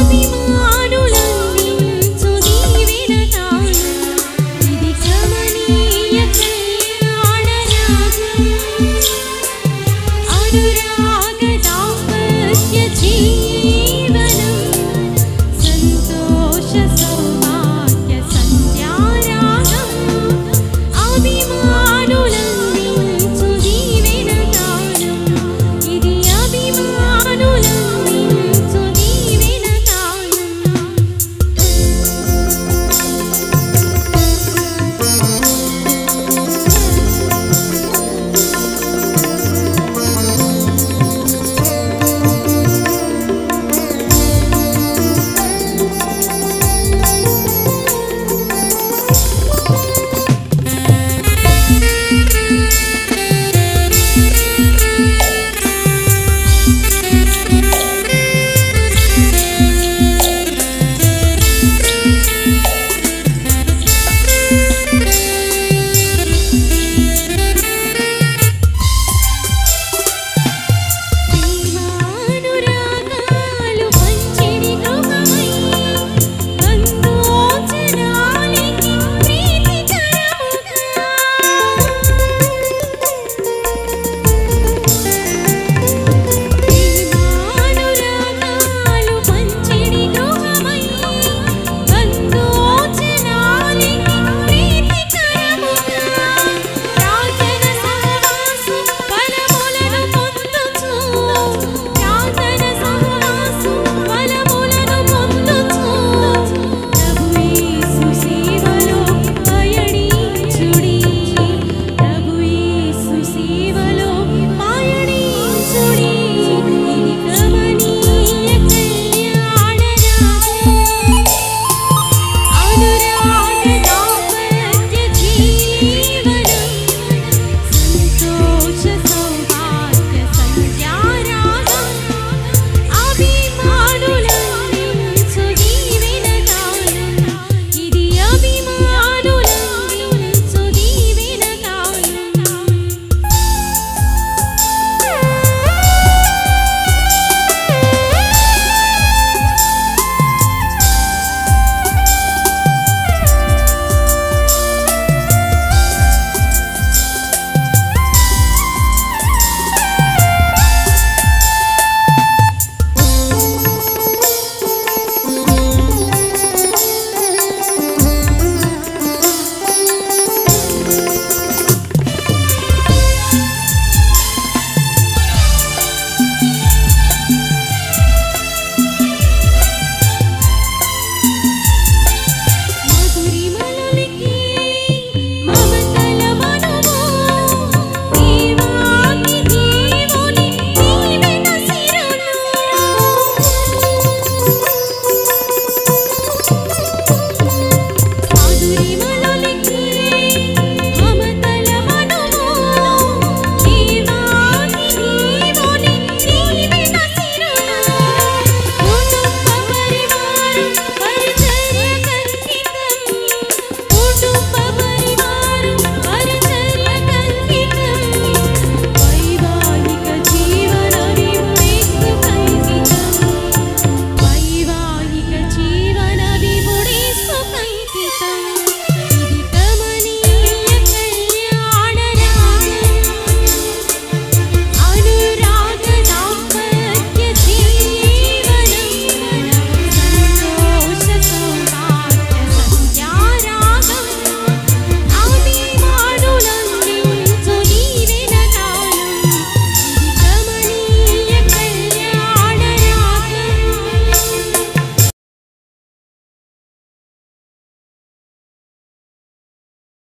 Mami, Mami.